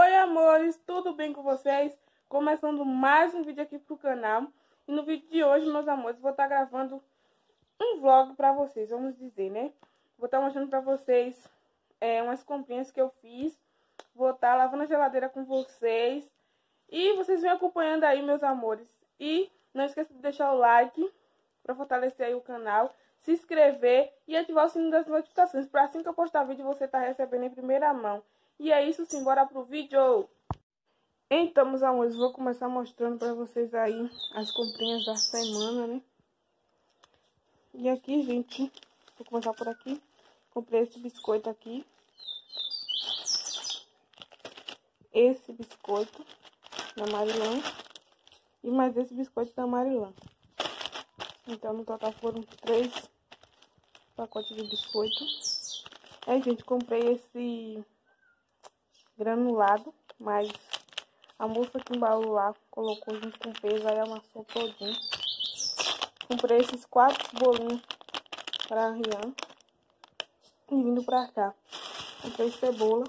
Oi amores, tudo bem com vocês? Começando mais um vídeo aqui pro canal E no vídeo de hoje, meus amores, vou estar tá gravando um vlog pra vocês, vamos dizer, né? Vou estar tá mostrando pra vocês é, umas comprinhas que eu fiz Vou estar tá lavando a geladeira com vocês E vocês vêm acompanhando aí, meus amores E não esqueça de deixar o like pra fortalecer aí o canal se inscrever e ativar o sininho das notificações para assim que eu postar vídeo você tá recebendo em primeira mão. E é isso, simbora pro vídeo! Então, meus amores, vou começar mostrando pra vocês aí as comprinhas da semana, né? E aqui, gente, vou começar por aqui. Comprei esse biscoito aqui. Esse biscoito da Marilã. E mais esse biscoito da Marilã. Então, no total foram três pacotes de biscoito. Aí, gente, comprei esse granulado, mas a moça que embalou lá colocou junto com peso, aí amassou todinho. Comprei esses quatro bolinhos para Rian. E vindo pra cá, comprei cebola,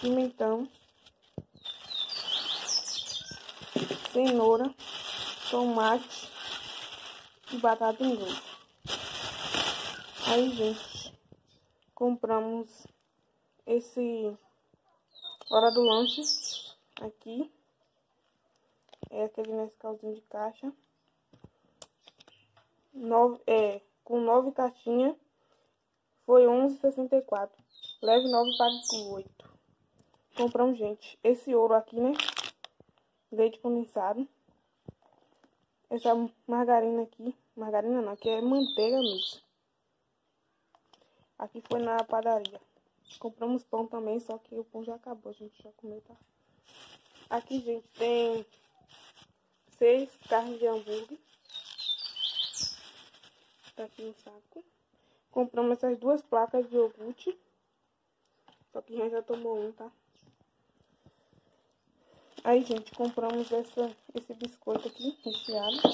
pimentão, cenoura, tomate e batata inglesa. Aí, gente, compramos esse hora do lanche aqui. É aquele Nescauzinho de caixa. Nove, é, com nove caixinhas. Foi 11,64. Leve 9, pague com 8. Compramos, gente, esse ouro aqui, né? Leite condensado. Essa margarina aqui. Margarina não, aqui é manteiga mesmo. Aqui foi na padaria. Compramos pão também, só que o pão já acabou, a gente já comeu, tá? Aqui, gente, tem seis carnes de hambúrguer. Tá aqui no saco. Compramos essas duas placas de iogurte. Só que já já tomou um, tá? Aí, gente, compramos essa, esse biscoito aqui, recheado.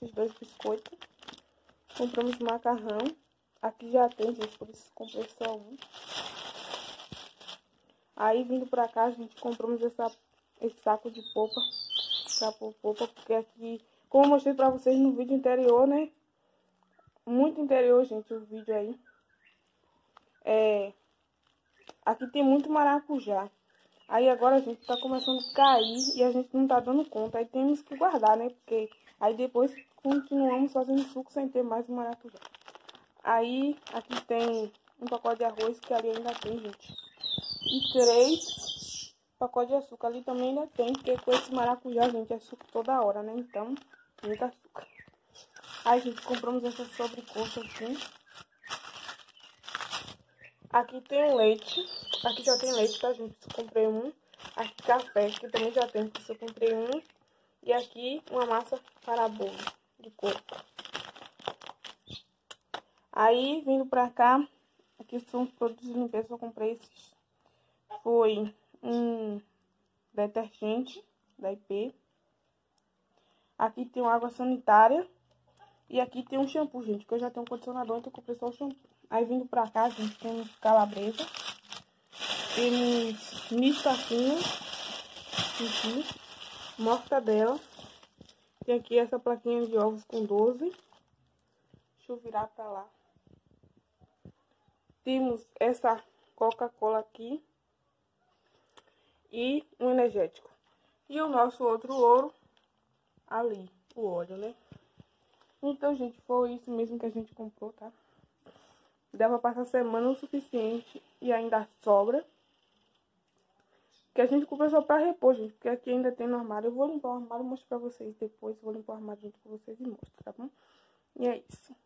Esses dois biscoitos. Compramos macarrão. Aqui já tem, gente, por isso comprei só um. Aí, vindo pra cá, a gente compramos essa, esse saco de polpa. Pra polpa, porque aqui, como eu mostrei pra vocês no vídeo anterior, né? Muito interior, gente, o vídeo aí. É... Aqui tem muito maracujá. Aí agora a gente tá começando a cair e a gente não tá dando conta. Aí temos que guardar, né? Porque aí depois continuamos fazendo suco sem ter mais maracujá. Aí, aqui tem um pacote de arroz que ali ainda tem, gente. E três pacotes de açúcar. Ali também ainda tem, porque com esse maracujá, gente, é suco toda hora, né? Então, muito açúcar. Aí, gente, compramos essa sobrecoxa aqui. Aqui tem leite. Aqui já tem leite, tá, gente? Comprei um. Aqui café, que também já tem, porque eu comprei um. E aqui uma massa para bolo de coco. Aí, vindo pra cá, aqui são os produtos de limpeza eu comprei esses. Foi um detergente da IP. Aqui tem água sanitária. E aqui tem um shampoo, gente, que eu já tenho um condicionador, então eu comprei só o shampoo. Aí, vindo pra cá, gente, tem calabresa. Temos mistacinho. Aqui. Mortadela. Tem aqui essa plaquinha de ovos com 12. Deixa eu virar pra lá. Temos essa Coca-Cola aqui. E um energético. E o nosso outro ouro ali, o óleo, né? Então, gente, foi isso mesmo que a gente comprou, tá? Pra passar semana o suficiente e ainda sobra. Que a gente comprou só pra repor, gente. Porque aqui ainda tem no armário. Eu vou limpar o armário mostro pra vocês depois. Vou limpar o armário junto com vocês e mostro, tá bom? E é isso.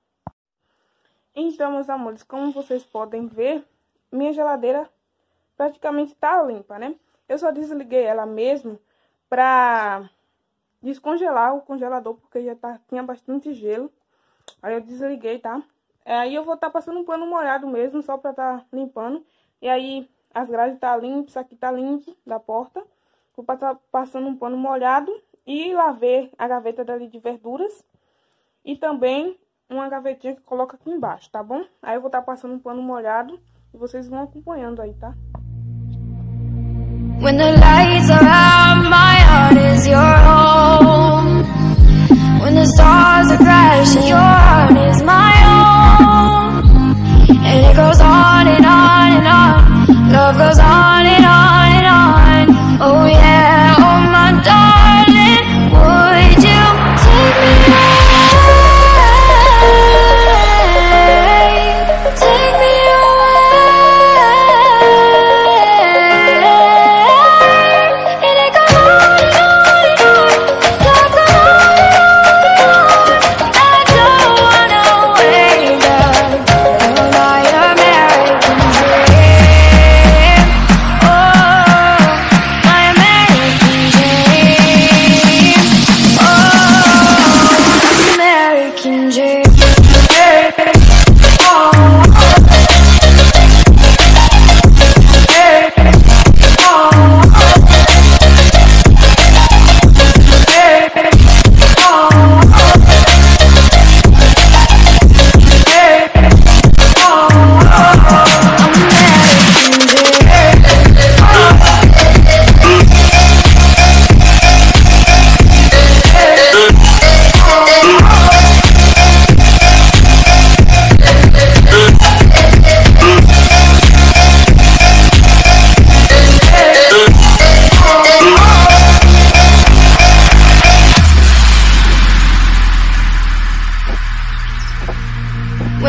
Então, meus amores, como vocês podem ver, minha geladeira praticamente tá limpa, né? Eu só desliguei ela mesmo pra descongelar o congelador, porque já tá, tinha bastante gelo. Aí eu desliguei, tá? Aí eu vou estar tá passando um pano molhado mesmo, só pra tá limpando. E aí as grades tá limpas, aqui tá limpo da porta. Vou passar passando um pano molhado e lavei a gaveta dali de verduras. E também uma gavetinha que coloca aqui embaixo, tá bom? Aí eu vou estar tá passando um pano molhado e vocês vão acompanhando aí, tá? When the lights are out, my heart is your home. When the stars are crashing, your heart is my own. And it goes on and on and on. Love goes on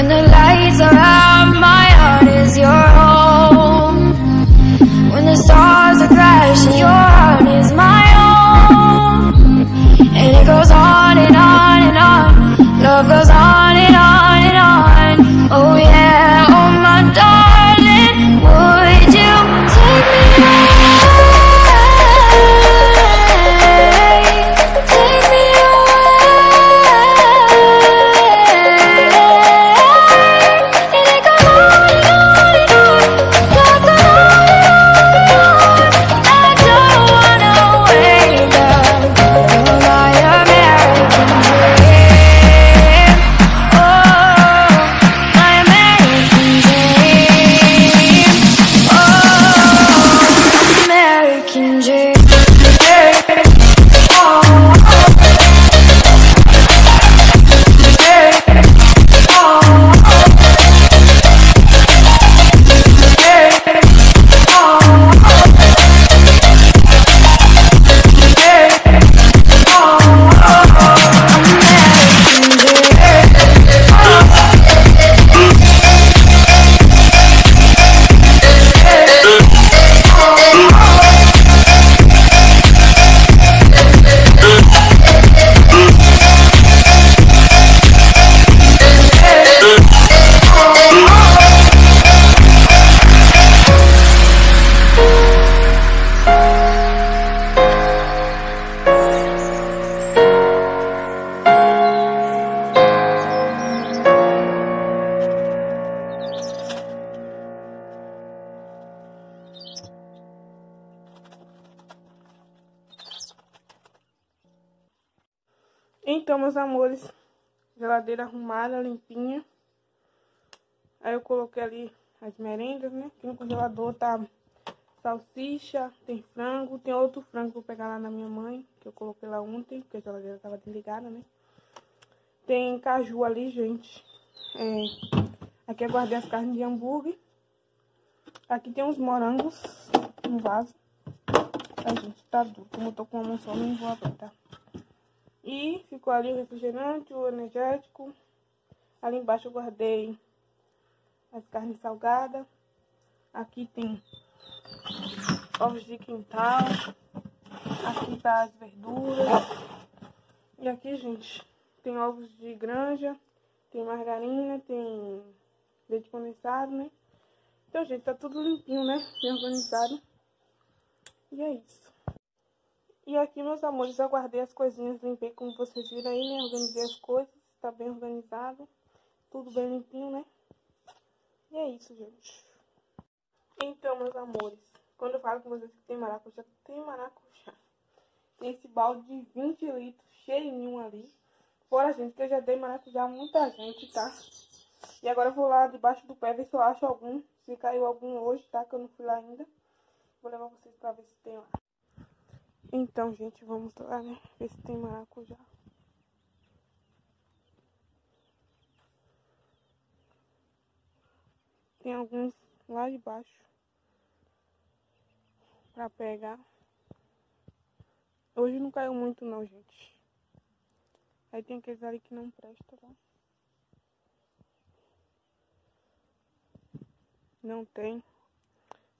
When the Então, meus amores, geladeira arrumada, limpinha. Aí eu coloquei ali as merendas, né? Aqui no congelador tá salsicha, tem frango, tem outro frango que eu vou pegar lá na minha mãe, que eu coloquei lá ontem, porque a geladeira tava desligada, né? Tem caju ali, gente. É, aqui eu guardei as carnes de hambúrguer. Aqui tem uns morangos no vaso. Ai, gente, tá duro. Como eu tô com uma mão só, não vou tá? E ficou ali o refrigerante, o energético. Ali embaixo eu guardei as carnes salgadas. Aqui tem ovos de quintal. Aqui tá as verduras. E aqui, gente, tem ovos de granja, tem margarina, tem leite condensado, né? Então, gente, tá tudo limpinho, né? Bem organizado. E é isso. E aqui, meus amores, eu guardei as coisinhas, limpei como vocês viram aí, né? Organizei as coisas, tá bem organizado. Tudo bem limpinho, né? E é isso, gente. Então, meus amores, quando eu falo com vocês que tem maracujá, tem maracujá. Tem esse balde de 20 litros, cheinho ali. Fora, gente, que eu já dei maracujá a muita gente, tá? E agora eu vou lá debaixo do pé ver se eu acho algum. Se caiu algum hoje, tá? Que eu não fui lá ainda. Vou levar vocês pra ver se tem lá. Então, gente, vamos lá, né? Ver se tem maracujá. Tem alguns lá de baixo pra pegar. Hoje não caiu muito não, gente. Aí tem aqueles ali que não presta, tá? Não tem.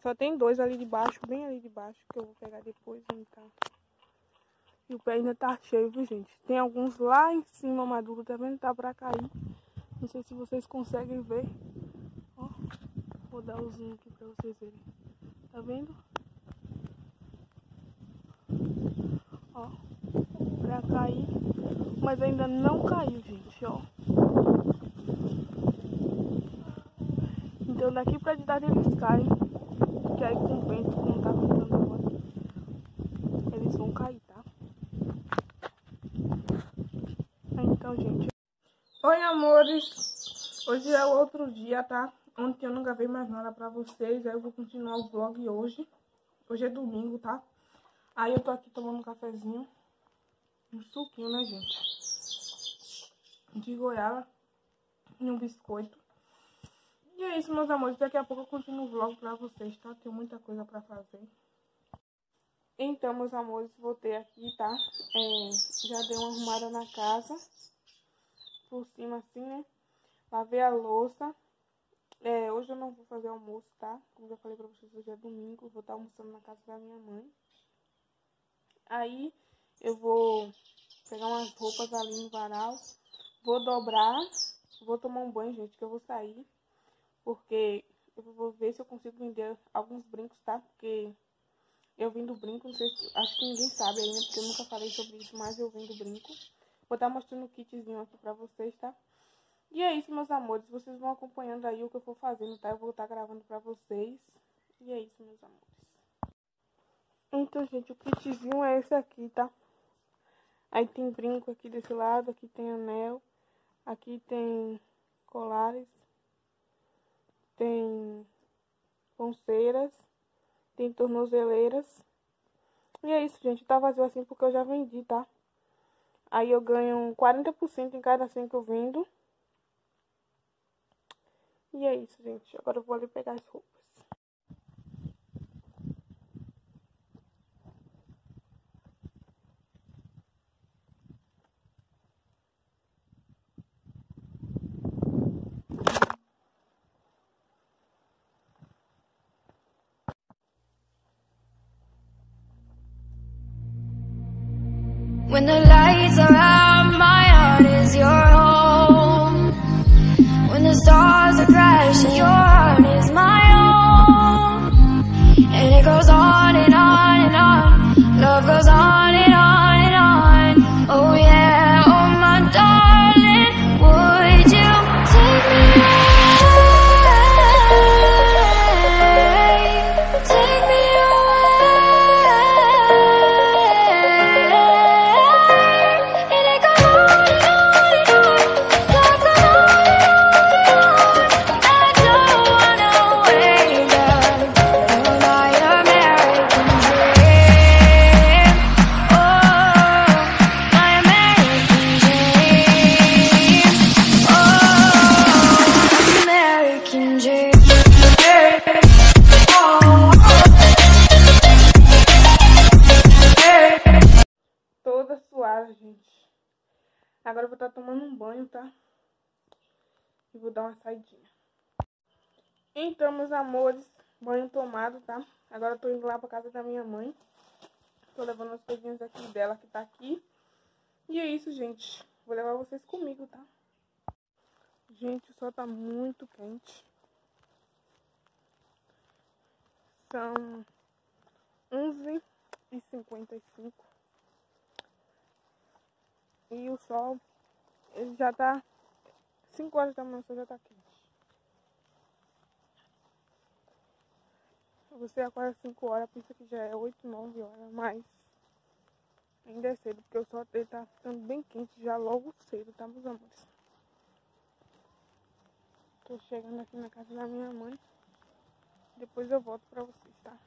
Só tem dois ali de baixo, bem ali de baixo, que eu vou pegar depois, então. E o pé ainda tá cheio, viu, gente? Tem alguns lá em cima maduro, tá vendo? Tá pra cair. Não sei se vocês conseguem ver. Ó, vou dar o zoom aqui pra vocês verem. Tá vendo? Ó, pra cair. Mas ainda não caiu, gente, ó. Então daqui pra de eles caem. Que aí com o vento, como tá ficando agora, eles vão cair, tá? Então, gente. Oi, amores. Hoje é o outro dia, tá? Ontem eu não gravei mais nada pra vocês. Aí eu vou continuar o vlog hoje. Hoje é domingo, tá? Aí eu tô aqui tomando um cafezinho. Um suquinho, né, gente? De goiaba. E um biscoito. E é isso, meus amores. Daqui a pouco eu continuo o vlog pra vocês, tá? Tem muita coisa pra fazer. Então, meus amores, voltei aqui, tá? É, já dei uma arrumada na casa. Por cima, assim, né? Lavei a louça. É, hoje eu não vou fazer almoço, tá? Como já falei pra vocês, hoje é domingo. Vou estar almoçando na casa da minha mãe. Aí, eu vou pegar umas roupas ali no varal. Vou dobrar. Vou tomar um banho, gente, que eu vou sair. Porque eu vou ver se eu consigo vender alguns brincos, tá? Porque eu vendo brinco, não sei se, acho que ninguém sabe ainda, porque eu nunca falei sobre isso, mas eu vendo brinco. Vou estar mostrando o kitzinho aqui pra vocês, tá? E é isso, meus amores. Vocês vão acompanhando aí o que eu for fazendo, tá? Eu vou estar gravando pra vocês. E é isso, meus amores. Então, gente, o kitzinho é esse aqui, tá? Aí tem brinco aqui desse lado, aqui tem anel, aqui tem colares, tem pulseiras, tem tornozeleiras. E é isso, gente. Tá vazio assim porque eu já vendi, tá? Aí eu ganho 40% em cada 100 que eu vendo. E é isso, gente. Agora eu vou ali pegar as roupas. When the lights are out, my heart is your home. When the stars are crashing, your E vou dar uma saidinha. Então, meus amores, banho tomado, tá? Agora eu tô indo lá pra casa da minha mãe. Tô levando as coisinhas aqui dela que tá aqui. E é isso, gente. Vou levar vocês comigo, tá? Gente, o sol tá muito quente. São 11h55. E o sol, ele já tá 5 horas da manhã, sol já tá quente. Você acorda 5 horas, pensa que já é 8, 9 horas, mas ainda é cedo, porque o sol dele tá ficando bem quente já logo cedo, tá, meus amores? Tô chegando aqui na casa da minha mãe. Depois eu volto pra vocês, tá?